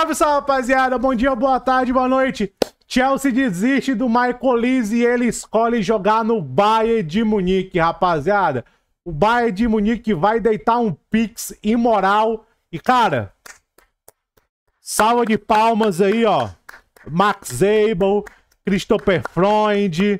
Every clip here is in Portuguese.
Salve, salve, rapaziada. Bom dia, boa tarde, boa noite. Chelsea desiste do Michael Lise e ele escolhe jogar no Bayern de Munique, rapaziada. O Bayern de Munique vai deitar um pix imoral. E, cara, salva de palmas aí, ó. Max Zabel, Christopher Freund,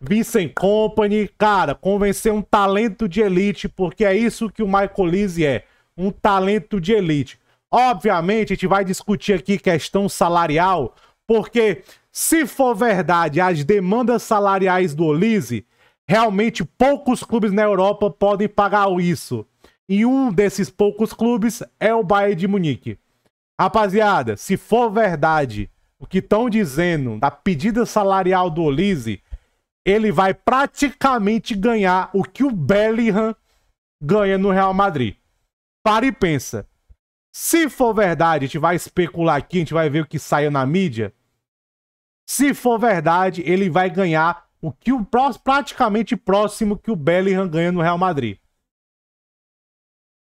Vincent Company. Cara, convencer um talento de elite, porque é isso que o Michael Lise é. Um talento de elite. Obviamente, a gente vai discutir aqui questão salarial, porque se for verdade as demandas salariais do Olise, realmente poucos clubes na Europa podem pagar isso. E um desses poucos clubes é o Bayern de Munique. Rapaziada, se for verdade o que estão dizendo da pedida salarial do Olise, ele vai praticamente ganhar o que o Bellingham ganha no Real Madrid. Para e pensa. Se for verdade, a gente vai especular aqui, a gente vai ver o que saiu na mídia. Se for verdade, ele vai ganhar o que o praticamente próximo que o Bellingham ganha no Real Madrid.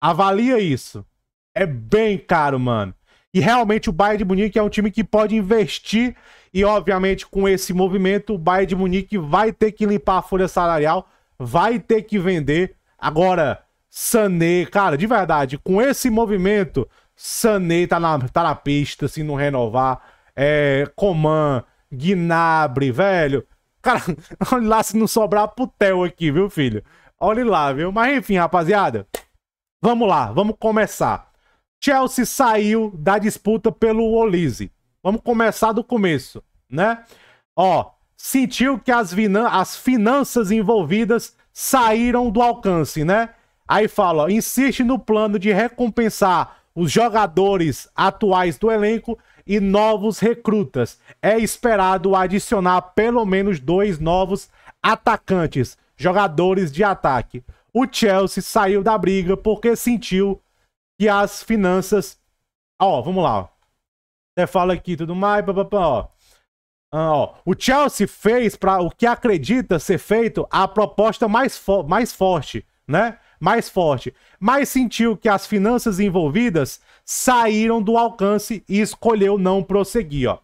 Avalia isso. É bem caro, mano. E realmente o Bayern de Munique é um time que pode investir e obviamente com esse movimento o Bayern de Munique vai ter que limpar a folha salarial, vai ter que vender. Agora, Sané, cara, de verdade, com esse movimento, Sané tá na, tá na pista, se não renovar. É, Coman, Gnabry, velho. Cara, olha lá se não sobrar putel aqui, viu, filho? Olha lá, viu? Mas enfim, rapaziada. Vamos lá, vamos começar. Chelsea saiu da disputa pelo Olise. Vamos começar do começo, né? Ó, sentiu que as, as finanças envolvidas saíram do alcance, né? Aí fala, ó, insiste no plano de recompensar os jogadores atuais do elenco e novos recrutas. É esperado adicionar pelo menos dois novos atacantes, jogadores de ataque. O Chelsea saiu da briga porque sentiu que as finanças. Ó, vamos lá. Até fala aqui tudo mais, papapá, ó. Ah, ó. O Chelsea fez para o que acredita ser feito a proposta mais, fo mais forte, né? Mais forte, mas sentiu que as finanças envolvidas saíram do alcance e escolheu não prosseguir. Ó.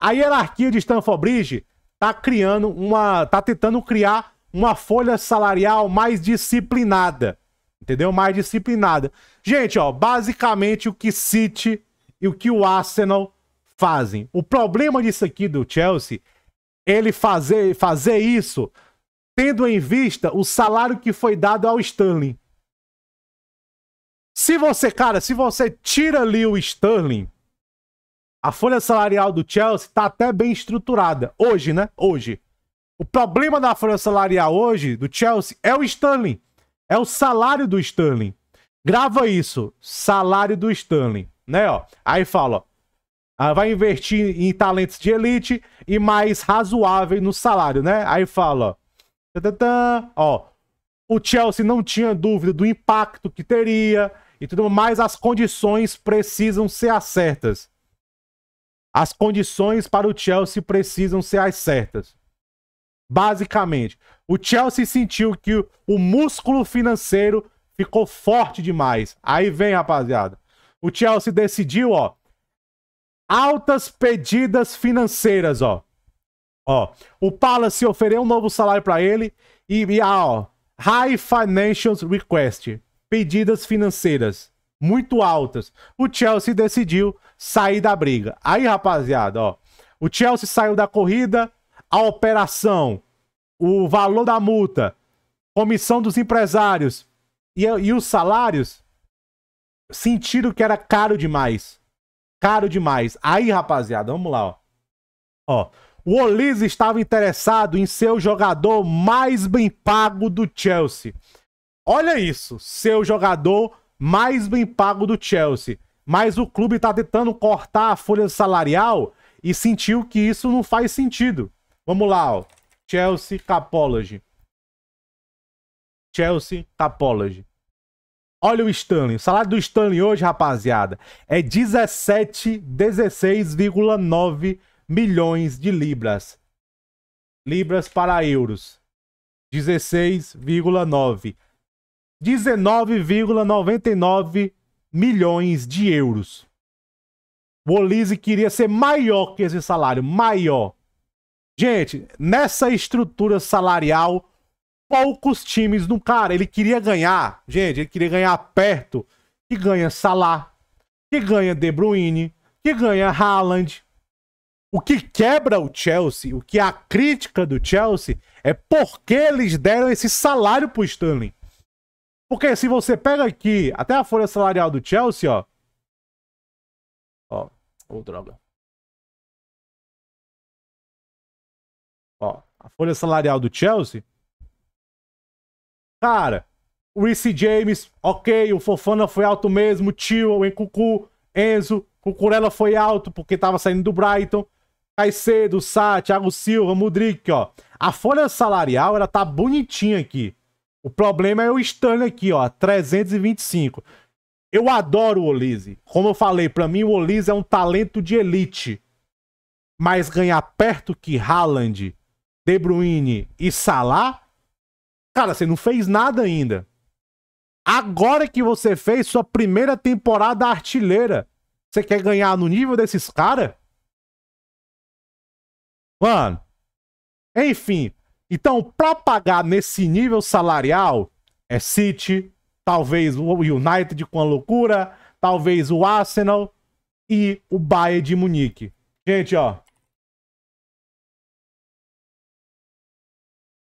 A hierarquia de Stanford Bridge tá criando uma, tá tentando criar uma folha salarial mais disciplinada, entendeu? Mais disciplinada. Gente, ó, basicamente o que City e o que o Arsenal fazem. O problema disso aqui do Chelsea, ele fazer fazer isso tendo em vista o salário que foi dado ao Sterling. Se você, cara, se você tira ali o Sterling, a folha salarial do Chelsea está até bem estruturada. Hoje, né? Hoje. O problema da folha salarial hoje do Chelsea é o Sterling. É o salário do Sterling. Grava isso. Salário do Sterling. Né, ó. Aí fala, ó. Ah, vai investir em talentos de elite e mais razoável no salário, né? Aí fala, ó. Ó, o Chelsea não tinha dúvida do impacto que teria e tudo mais, as condições precisam ser as certas. As condições para o Chelsea precisam ser as certas. Basicamente, o Chelsea sentiu que o músculo financeiro ficou forte demais. Aí vem, rapaziada. O Chelsea decidiu, ó, altas pedidas financeiras, ó. Ó, o Palace ofereceu um novo salário para ele e, e ah, ó, High Financial Request, pedidas financeiras muito altas. O Chelsea decidiu sair da briga. Aí, rapaziada, ó, o Chelsea saiu da corrida, a operação, o valor da multa, comissão dos empresários e, e os salários sentiram que era caro demais. Caro demais. Aí, rapaziada, vamos lá, ó. Ó, o Olise estava interessado em ser o jogador mais bem pago do Chelsea. Olha isso, seu jogador mais bem pago do Chelsea. Mas o clube está tentando cortar a folha salarial e sentiu que isso não faz sentido. Vamos lá, ó. Chelsea Capology. Chelsea Capology. Olha o Stanley. O salário do Stanley hoje, rapaziada, é 17, 16,9 milhões de libras. Libras para euros. 16,9. 19,99 milhões de euros. O Olise queria ser maior que esse salário, maior. Gente, nessa estrutura salarial, poucos times no cara. Ele queria ganhar, gente, ele queria ganhar perto que ganha Salah, que ganha De Bruyne, que ganha Haaland. O que quebra o Chelsea, o que é a crítica do Chelsea, é porque eles deram esse salário pro Sterling. Porque se você pega aqui, até a folha salarial do Chelsea, ó. Ó, ô oh, droga. Ó, a folha salarial do Chelsea. Cara, o Reece James, ok, o Fofana foi alto mesmo, Tio, o Encucu, Enzo, Cucurella foi alto porque tava saindo do Brighton. Caicedo, Sá, Thiago Silva, Mudrik, ó. A folha salarial, ela tá bonitinha aqui. O problema é o Stanley aqui, ó, 325. Eu adoro o Olise. Como eu falei, para mim o Olise é um talento de elite. Mas ganhar perto que Haaland, De Bruyne e Salah, cara, você não fez nada ainda. Agora que você fez sua primeira temporada artilheira, você quer ganhar no nível desses caras? Mano, enfim, então, para pagar nesse nível salarial, é City, talvez o United com a loucura, talvez o Arsenal e o Bayern de Munique. Gente, ó.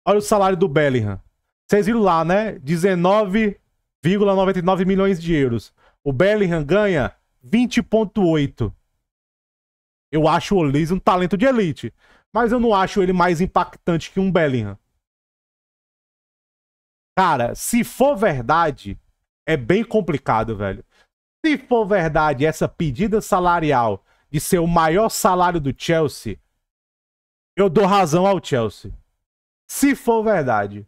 Olha o salário do Bellingham. Vocês viram lá, né? 19,99 milhões de euros. O Bellingham ganha 20,8. Eu acho o Olise um talento de elite. Mas eu não acho ele mais impactante que um Bellingham. Cara, se for verdade, é bem complicado, velho. Se for verdade essa pedida salarial de ser o maior salário do Chelsea, eu dou razão ao Chelsea. Se for verdade.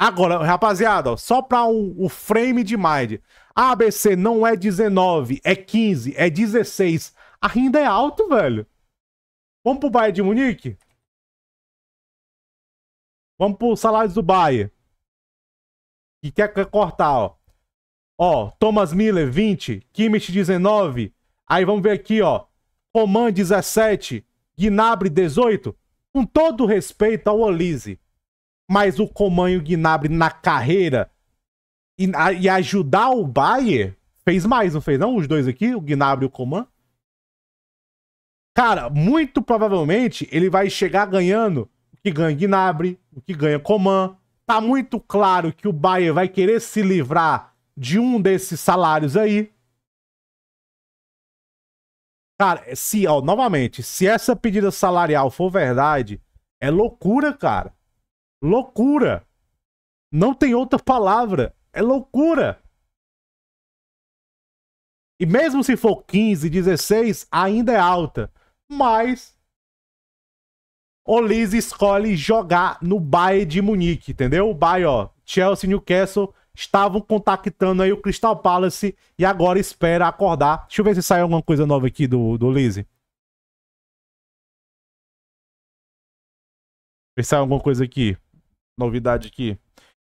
Agora, rapaziada, ó, só para o um, frame de mind. A ABC não é 19, é 15, é 16. Ainda é alto, velho. Vamos pro Bayern de Munique? Vamos pro salários do Bayern. Que quer cortar, ó. Ó, Thomas Miller, 20. Kimmich, 19. Aí vamos ver aqui, ó. Coman, 17. Gnabry, 18. Com todo respeito ao Olise. Mas o Coman e o Gnabry na carreira e, a, e ajudar o Bayern fez mais, não fez não? Os dois aqui, o Gnabry e o Coman. Cara, muito provavelmente ele vai chegar ganhando o que ganha Gnabry, o que ganha Coman. Tá muito claro que o Bayern vai querer se livrar de um desses salários aí. Cara, se, ó, novamente, se essa pedida salarial for verdade, é loucura, cara. Loucura. Não tem outra palavra. É loucura. E mesmo se for 15, 16, ainda é alta mas o Liz escolhe jogar no Bayern de Munique, entendeu? O Bayern, ó, Chelsea Newcastle estavam contactando aí o Crystal Palace e agora espera acordar. Deixa eu ver se sai alguma coisa nova aqui do, do Liz. Ver se sai alguma coisa aqui. Novidade aqui.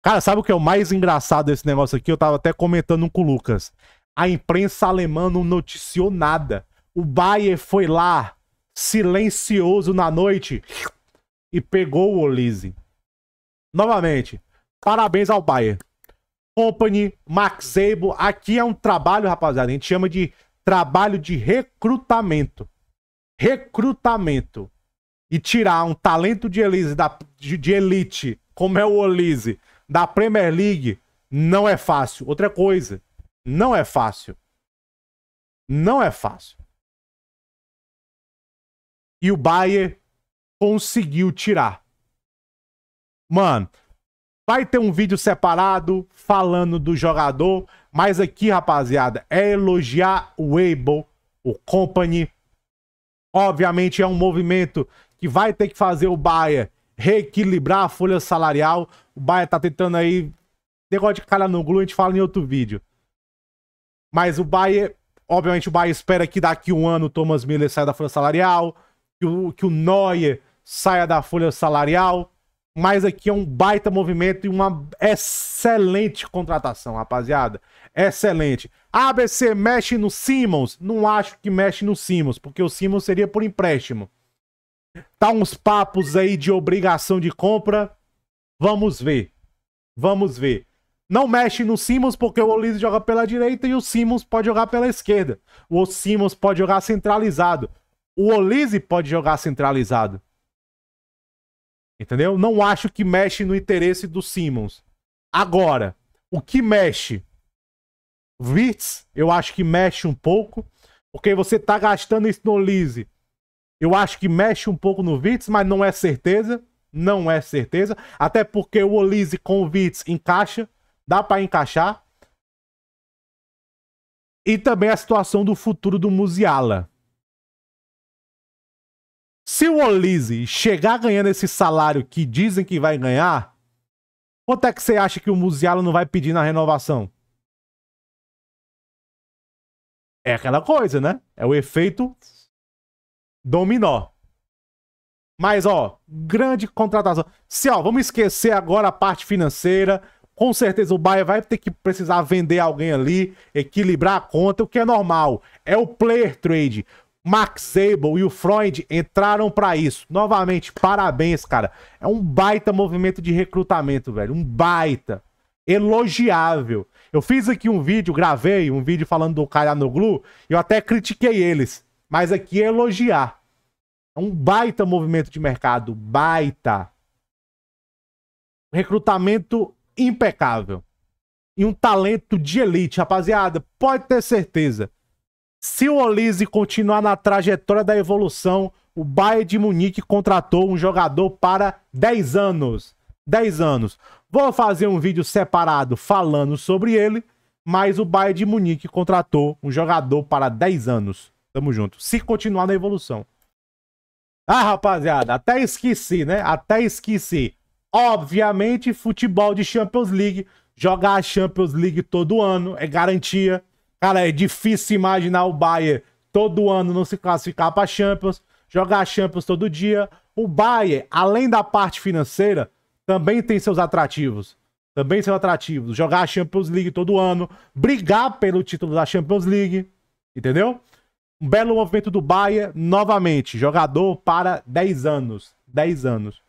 Cara, sabe o que é o mais engraçado desse negócio aqui? Eu tava até comentando com o Lucas. A imprensa alemã não noticiou nada. O Bayern foi lá silencioso na noite e pegou o Olise. Novamente, parabéns ao Bayern. Company, Max Able, aqui é um trabalho, rapaziada, a gente chama de trabalho de recrutamento. Recrutamento. E tirar um talento de elite, de, de elite, como é o Olise, da Premier League, não é fácil. Outra coisa, não é fácil. Não é fácil. E o Bayern conseguiu tirar. Mano, vai ter um vídeo separado falando do jogador, mas aqui, rapaziada, é elogiar o Able, o Company. Obviamente é um movimento que vai ter que fazer o Bayern reequilibrar a folha salarial. O Bayern tá tentando aí negócio de cara no glu, a gente fala em outro vídeo. Mas o Bayern, obviamente o Bayern espera que daqui um ano o Thomas Miller saia da folha salarial que o, que o Neuer saia da folha salarial. Mas aqui é um baita movimento e uma excelente contratação, rapaziada. Excelente. ABC mexe no Simmons? Não acho que mexe no Simmons, porque o Simmons seria por empréstimo. Tá uns papos aí de obrigação de compra. Vamos ver. Vamos ver. Não mexe no Simmons porque o Olise joga pela direita e o Simmons pode jogar pela esquerda. O Simmons pode jogar centralizado. O Olise pode jogar centralizado. Entendeu? Não acho que mexe no interesse do Simmons. Agora, o que mexe? Vitz, eu acho que mexe um pouco. Porque você tá gastando isso no Olise. Eu acho que mexe um pouco no Vitz, mas não é certeza. Não é certeza. Até porque o Olise com o Vitz encaixa. Dá para encaixar. E também a situação do futuro do Musiala. Se o Olise chegar ganhando esse salário que dizem que vai ganhar, quanto é que você acha que o Musiala não vai pedir na renovação? É aquela coisa, né? É o efeito dominó. Mas, ó, grande contratação. Se, ó, vamos esquecer agora a parte financeira. Com certeza o Bayern vai ter que precisar vender alguém ali, equilibrar a conta, o que é normal. É o player trade. Max Sable e o Freud entraram para isso. Novamente, parabéns, cara. É um baita movimento de recrutamento, velho. Um baita. Elogiável. Eu fiz aqui um vídeo, gravei um vídeo falando do Kayanoglu, e eu até critiquei eles. Mas aqui é elogiar. É um baita movimento de mercado. Baita. Recrutamento impecável. E um talento de elite, rapaziada. Pode ter certeza. Se o Olise continuar na trajetória da evolução, o Bayern de Munique contratou um jogador para 10 anos. 10 anos. Vou fazer um vídeo separado falando sobre ele, mas o Bayern de Munique contratou um jogador para 10 anos. Tamo junto. Se continuar na evolução. Ah, rapaziada, até esqueci, né? Até esqueci. Obviamente, futebol de Champions League. Jogar a Champions League todo ano é garantia. Cara, é difícil imaginar o Bayern todo ano não se classificar para Champions, jogar Champions todo dia. O Bayern, além da parte financeira, também tem seus atrativos. Também seus atrativos. Jogar a Champions League todo ano, brigar pelo título da Champions League, entendeu? Um belo movimento do Bayern, novamente, jogador para 10 anos. 10 anos.